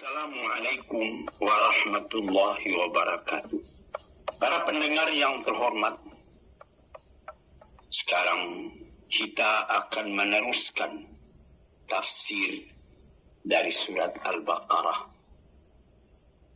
Assalamualaikum warahmatullahi wabarakatuh. Para pendengar yang terhormat, sekarang kita akan meneruskan tafsir dari surat Al-Baqarah.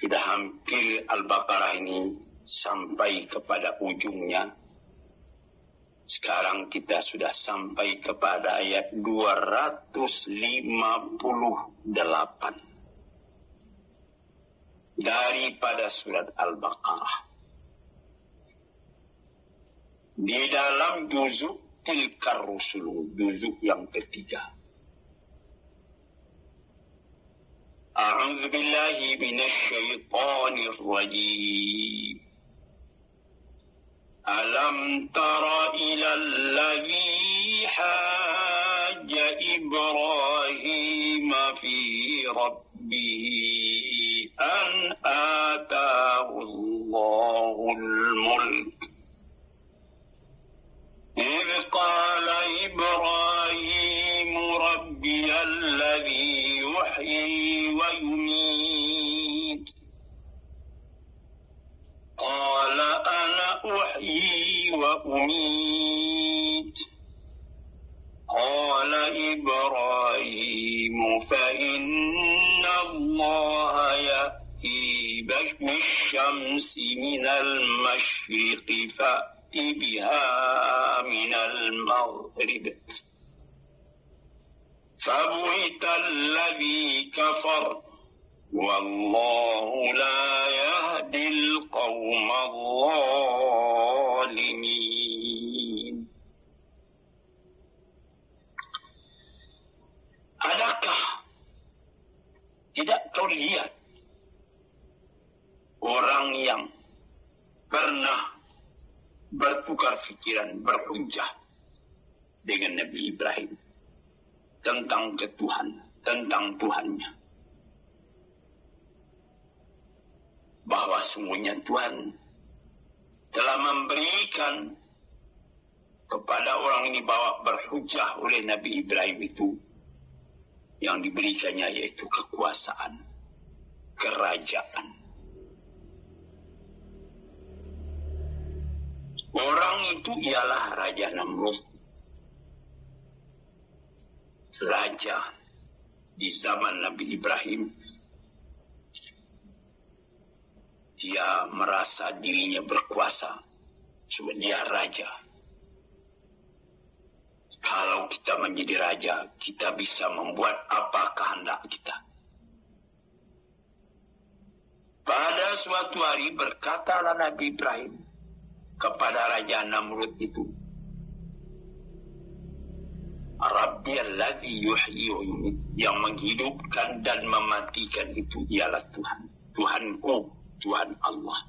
Sudah hampir Al-Baqarah ini sampai kepada ujungnya. Sekarang kita sudah sampai kepada ayat 258 daripada surat Al-Baqarah. Di dalam juzuk tilkar rusul, juzuk yang ketiga. أعوذ بالله من الشيطان الرجيم ألم تر إلى الذي حاج إبراهيم في ربه أن آتاه الله الملك. إذ قال إبراهيم ربي الذي يحيي ويميت. قال أنا أحيي وأميت. قال إبراهيم فإن الله يأتي بالشمس من المشرق فأت بها من المغرب. فبهت الذي كفر والله لا يهدي القوم الظالمين. Adakah tidak kau orang yang pernah bertukar pikiran, berhujah dengan Nabi Ibrahim tentang ketuhan, tentang Tuhannya. Bahwa sungguhnya Tuhan telah memberikan kepada orang ini bawa berhujah oleh Nabi Ibrahim itu yang diberikannya yaitu kekuasaan, kerajaan. Orang itu ialah Raja Namrud. Raja di zaman Nabi Ibrahim. Dia merasa dirinya berkuasa. Sebab dia raja kalau kita menjadi raja, kita bisa membuat apa kehendak kita. Pada suatu hari berkatalah Nabi Ibrahim kepada Raja Namrud itu, Rabbi alladhi yuhyi yang menghidupkan dan mematikan itu ialah Tuhan. Tuhanku, Tuhan Allah.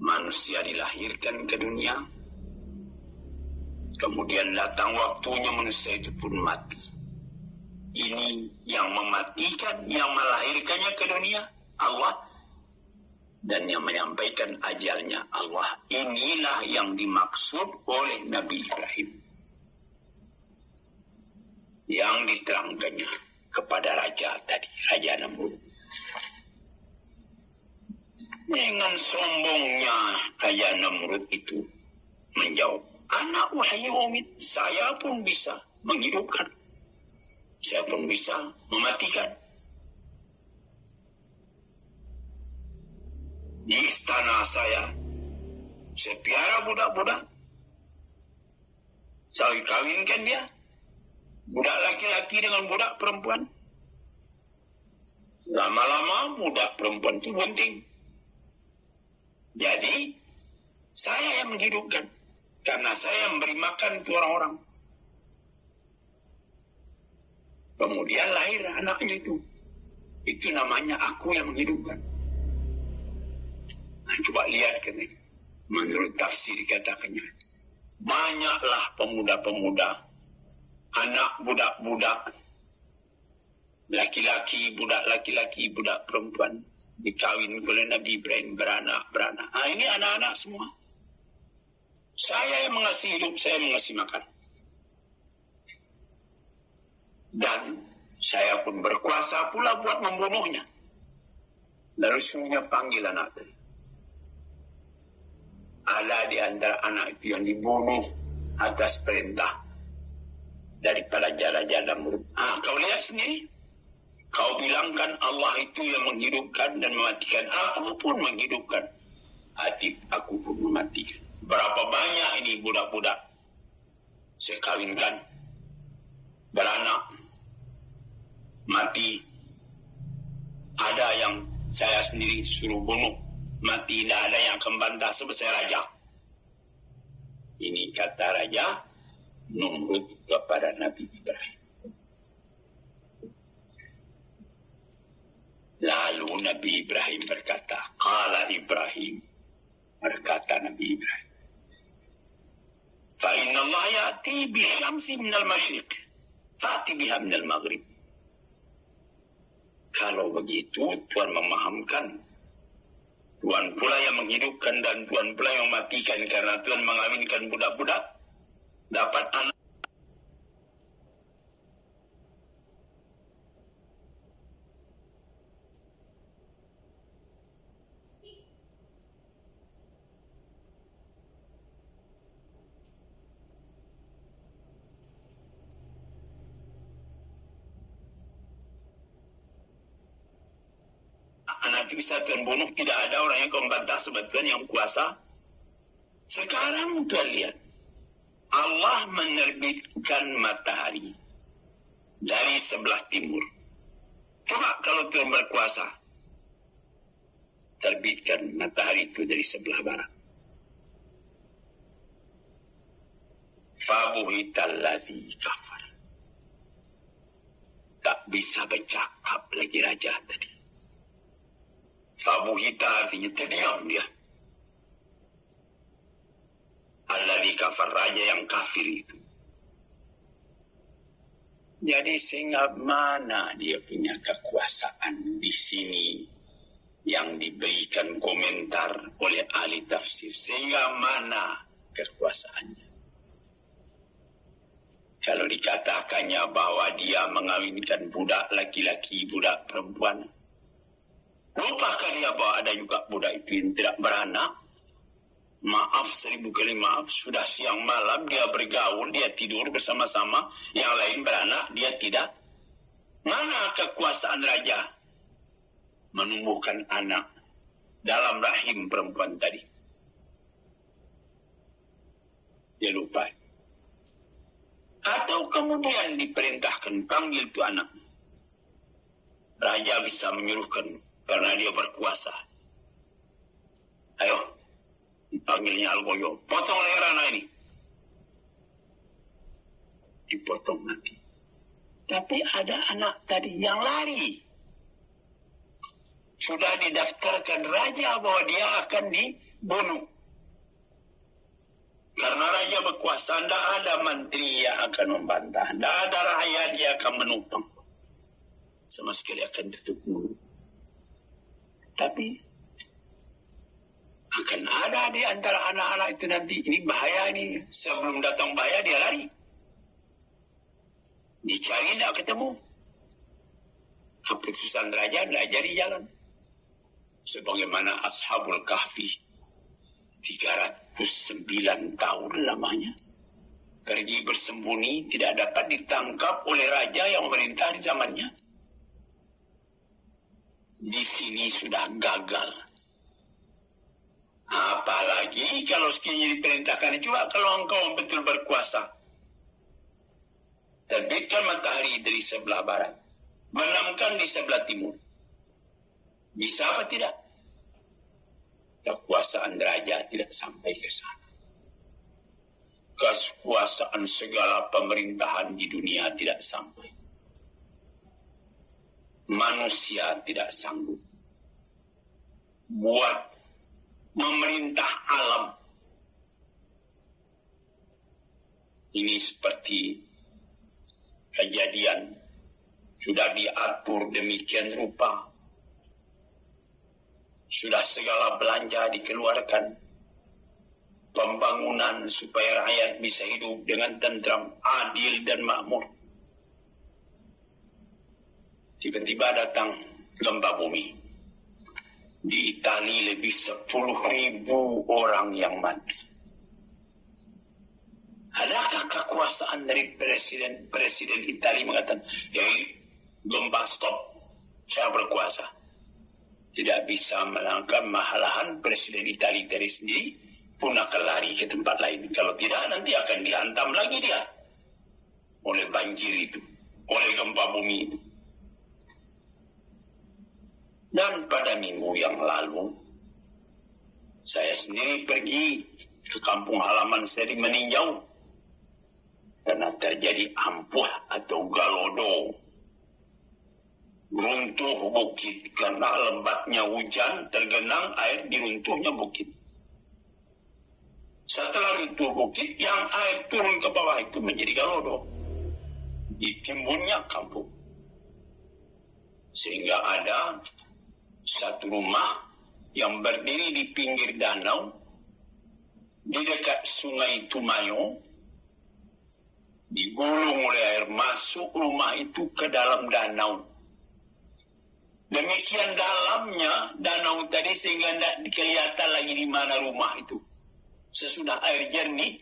Manusia dilahirkan ke dunia Kemudian datang waktunya manusia itu pun mati. Ini yang mematikan, yang melahirkannya ke dunia, Allah. Dan yang menyampaikan ajalnya Allah. Inilah yang dimaksud oleh Nabi Ibrahim. Yang diterangkannya kepada raja tadi, Raja Namrud. Dengan sombongnya Raja Namrud itu menjawab, Anak wahai umid, saya pun bisa menghidupkan. Saya pun bisa mematikan. Di istana saya, saya piara budak-budak. Saya kawinkan dia. Budak laki-laki dengan budak perempuan. Lama-lama budak perempuan itu bunting. Jadi, saya yang menghidupkan. Karena saya memberi makan ke orang-orang. Kemudian lahir anaknya itu. Itu namanya aku yang menghidupkan. Coba lihat kan Menurut tafsir dikatakannya. Banyaklah pemuda-pemuda. Anak budak-budak. Laki-laki, budak laki-laki, budak perempuan. Dikawin oleh Nabi Ibrahim beranak-beranak. Nah, ini anak-anak semua. Saya yang mengasih hidup, saya mengasih makan. Dan saya pun berkuasa pula buat membunuhnya. Lalu sungguhnya panggil anak tadi. Ada di antara anak itu yang dibunuh atas perintah daripada jala-jala murid. Ah, kau lihat sendiri. Kau bilangkan Allah itu yang menghidupkan dan mematikan. Aku pun menghidupkan. Hati aku pun mematikan. Berapa banyak ini budak-budak saya kawinkan. Beranak. Mati. Ada yang saya sendiri suruh bunuh Mati. Tidak ada yang akan bantah sebab saya raja. Ini kata raja. Numrud kepada Nabi Ibrahim. Lalu Nabi Ibrahim berkata, Kala Ibrahim, berkata Nabi Ibrahim. فإن الله يأتي بالشمس من المشرق فأتي بها من المغرب kalau begitu Tuhan memahamkan Tuhan pula yang menghidupkan dan Tuhan pula yang mematikan karena Tuhan mengawinkan budak-budak dapat anak nanti bisa Tuhan bunuh, tidak ada orang yang kau bantah sebab Tuhan yang kuasa. Sekarang Tuhan lihat, Allah menerbitkan matahari dari sebelah timur. Coba kalau Tuhan berkuasa, terbitkan matahari itu dari sebelah barat. Fabuhitalladhi kafar. Tak bisa bercakap lagi raja tadi. Fabuhita artinya terdiam dia. Alladhi kafar raja yang kafir itu. Jadi sehingga mana dia punya kekuasaan di sini yang diberikan komentar oleh ahli tafsir. Sehingga mana kekuasaannya. Kalau dikatakannya bahwa dia mengawinkan budak laki-laki, budak perempuan. Lupakah dia bahwa ada juga budak itu yang tidak beranak? Maaf seribu kali maaf, sudah siang malam dia bergaul, dia tidur bersama-sama, yang lain beranak, dia tidak. Mana kekuasaan raja menumbuhkan anak dalam rahim perempuan tadi? Dia lupa. Atau kemudian diperintahkan panggil itu anak. Raja bisa menyuruhkan karena dia berkuasa. Ayo, dipanggilnya Algoyo. Potong leher anak ini. Dipotong mati. Tapi ada anak tadi yang lari. Sudah didaftarkan raja bahwa dia akan dibunuh. Karena raja berkuasa, tidak ada menteri yang akan membantah. Tidak ada rakyat yang akan menumpang. Sama sekali akan tutup mulut. Tapi akan ada di antara anak-anak itu nanti. Ini bahaya ini. Sebelum datang bahaya dia lari. Dicari tidak ketemu. Keputusan raja belajar di jalan. Sebagaimana Ashabul Kahfi. 309 tahun lamanya. Pergi bersembunyi tidak dapat ditangkap oleh raja yang memerintah di zamannya di sini sudah gagal. Apalagi kalau sekiranya diperintahkan coba kalau engkau betul berkuasa. Terbitkan matahari dari sebelah barat. Menamkan di sebelah timur. Bisa apa tidak? Kekuasaan raja tidak sampai ke sana. Kekuasaan segala pemerintahan di dunia tidak sampai manusia tidak sanggup buat memerintah alam. Ini seperti kejadian sudah diatur demikian rupa. Sudah segala belanja dikeluarkan. Pembangunan supaya rakyat bisa hidup dengan tentram, adil dan makmur tiba-tiba datang gempa bumi. Di Itali lebih 10 ribu orang yang mati. Adakah kekuasaan dari presiden presiden Itali mengatakan, hei gempa stop, saya berkuasa. Tidak bisa melangkah mahalahan presiden Itali dari sendiri pun akan lari ke tempat lain. Kalau tidak nanti akan dihantam lagi dia oleh banjir itu, oleh gempa bumi itu. Dan pada minggu yang lalu, saya sendiri pergi ke kampung halaman di Meninjau. Karena terjadi ampuh atau galodo. Runtuh bukit karena lembatnya hujan tergenang air di runtuhnya bukit. Setelah runtuh bukit yang air turun ke bawah itu menjadi galodo. Ditimbunnya kampung. Sehingga ada satu rumah yang berdiri di pinggir danau di dekat sungai Tumayo digulung oleh air masuk rumah itu ke dalam danau. Demikian dalamnya danau tadi sehingga tidak kelihatan lagi di mana rumah itu. Sesudah air jernih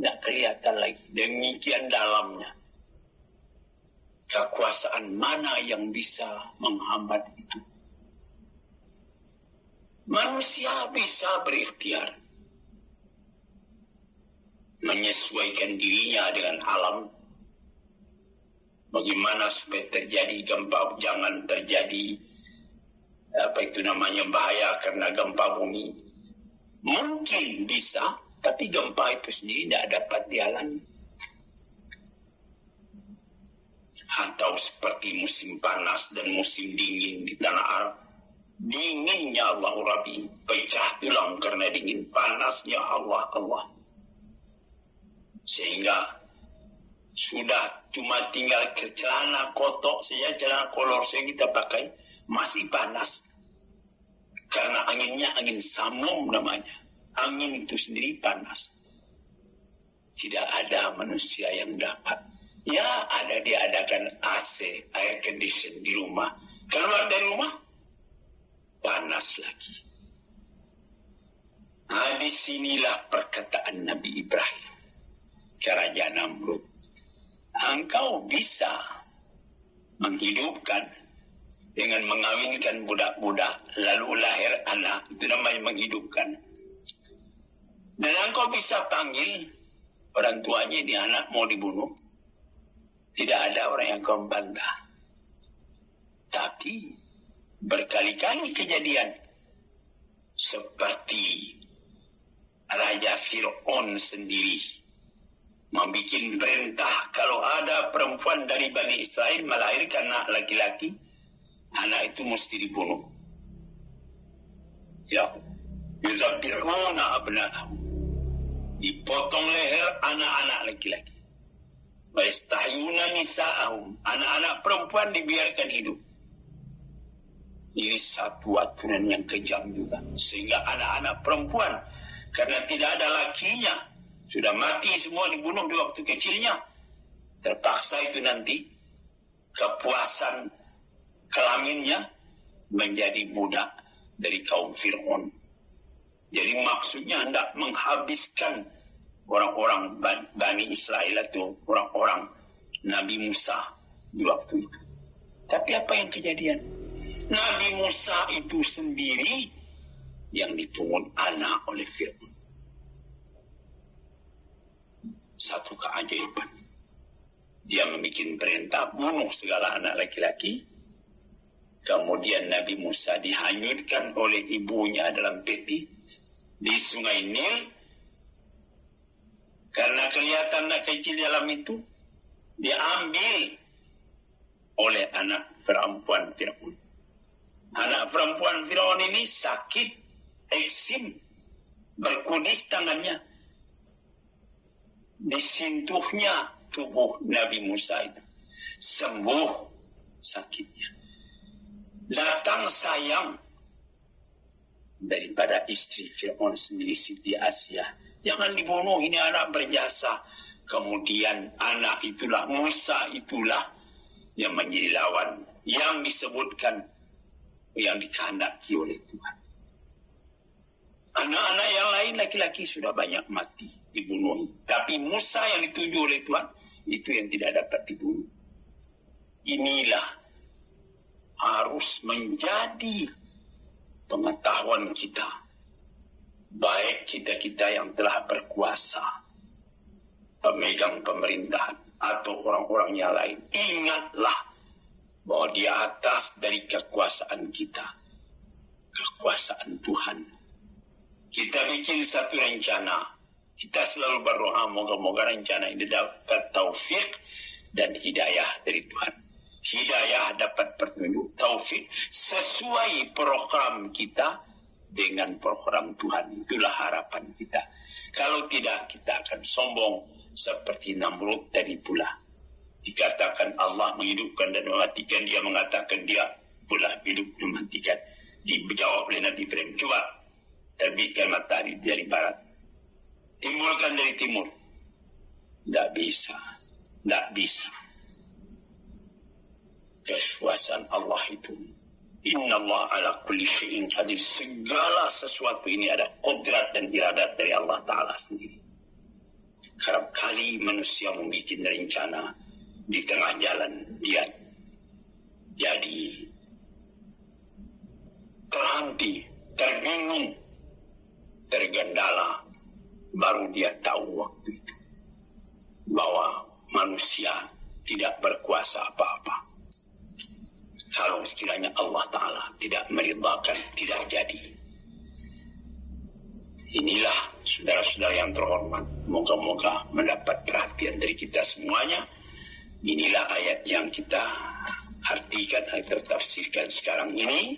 tidak kelihatan lagi. Demikian dalamnya. Kekuasaan mana yang bisa menghambat itu Manusia bisa berikhtiar. Menyesuaikan dirinya dengan alam. Bagaimana supaya terjadi gempa, jangan terjadi apa itu namanya bahaya karena gempa bumi. Mungkin bisa, tapi gempa itu sendiri tidak dapat dialami. Atau seperti musim panas dan musim dingin di tanah Arab dinginnya Allah Rabbi. Pecah tulang karena dingin. Panasnya Allah Allah. Sehingga sudah cuma tinggal ke celana kotok saja celana kolor yang kita pakai masih panas. Karena anginnya angin samum namanya. Angin itu sendiri panas. Tidak ada manusia yang dapat. Ya ada diadakan AC air condition di rumah. Keluar dari rumah panas lagi. Nah, di sinilah perkataan Nabi Ibrahim. Kerajaan Namrud. Engkau bisa menghidupkan dengan mengawinkan budak-budak lalu lahir anak itu namanya menghidupkan dan engkau bisa panggil orang tuanya di anak mau dibunuh tidak ada orang yang kau bantah tapi berkali-kali kejadian. Seperti Raja Fir'aun sendiri membuat perintah kalau ada perempuan dari Bani Israel melahirkan anak laki-laki anak itu mesti dibunuh. Ya. Yuzabiruna abna'ahum dipotong leher anak-anak laki-laki. Wa nisa'ahum. Anak-anak perempuan dibiarkan hidup ini satu aturan yang kejam juga. Sehingga anak-anak perempuan, karena tidak ada lakinya, sudah mati semua dibunuh di waktu kecilnya. Terpaksa itu nanti kepuasan kelaminnya menjadi budak dari kaum Fir'aun. Jadi maksudnya hendak menghabiskan orang-orang Bani Israel itu, orang-orang Nabi Musa di waktu itu. Tapi apa yang kejadian? Nabi Musa itu sendiri yang dipungut anak oleh Fir'aun. Satu keajaiban. Dia membuat perintah bunuh segala anak laki-laki. Kemudian Nabi Musa dihanyutkan oleh ibunya dalam peti di sungai Nil. Karena kelihatan anak kecil dalam itu, diambil oleh anak perempuan Fir'aun. Anak perempuan Firaun ini sakit, eksim, berkudis tangannya. Disentuhnya tubuh Nabi Musa itu. Sembuh sakitnya. Datang sayang daripada istri Fir'aun sendiri Siti Asia. Jangan dibunuh, ini anak berjasa. Kemudian anak itulah, Musa itulah yang menjadi lawan yang disebutkan yang dikehendaki oleh Tuhan. Anak-anak yang lain laki-laki sudah banyak mati dibunuh. Tapi Musa yang dituju oleh Tuhan itu yang tidak dapat dibunuh. Inilah harus menjadi pengetahuan kita. Baik kita-kita yang telah berkuasa, pemegang pemerintahan, atau orang-orang yang lain. Ingatlah bahwa di atas dari kekuasaan kita, kekuasaan Tuhan. Kita bikin satu rencana, kita selalu berdoa moga-moga rencana ini dapat taufik dan hidayah dari Tuhan. Hidayah dapat petunjuk taufik sesuai program kita dengan program Tuhan. Itulah harapan kita. Kalau tidak, kita akan sombong seperti Namrud tadi pula. Dikatakan Allah menghidupkan dan mematikan, dia mengatakan dia pula hidup dan mematikan. Dijawab oleh Nabi Ibrahim, coba terbitkan matahari dari barat. Timbulkan dari timur. Tidak bisa. Tidak bisa. Kekuasaan Allah itu. Inna Allah ala kulli syai'in qadir. Segala sesuatu ini ada kodrat dan iradat dari Allah Ta'ala sendiri. Kerap kali manusia membuat rencana di tengah jalan dia jadi terhenti, terbingung, tergendala, baru dia tahu waktu itu bahwa manusia tidak berkuasa apa-apa. Kalau sekiranya Allah Ta'ala tidak meridhakan, tidak jadi. Inilah saudara-saudara yang terhormat, moga-moga mendapat perhatian dari kita semuanya. Inilah ayat yang kita artikan atau tafsirkan sekarang ini.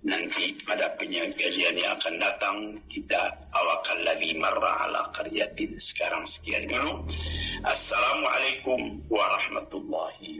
Nanti pada penyajian yang akan datang kita awakal ladhi marra ala qaryatin. Sekarang sekian dulu. Assalamualaikum warahmatullahi.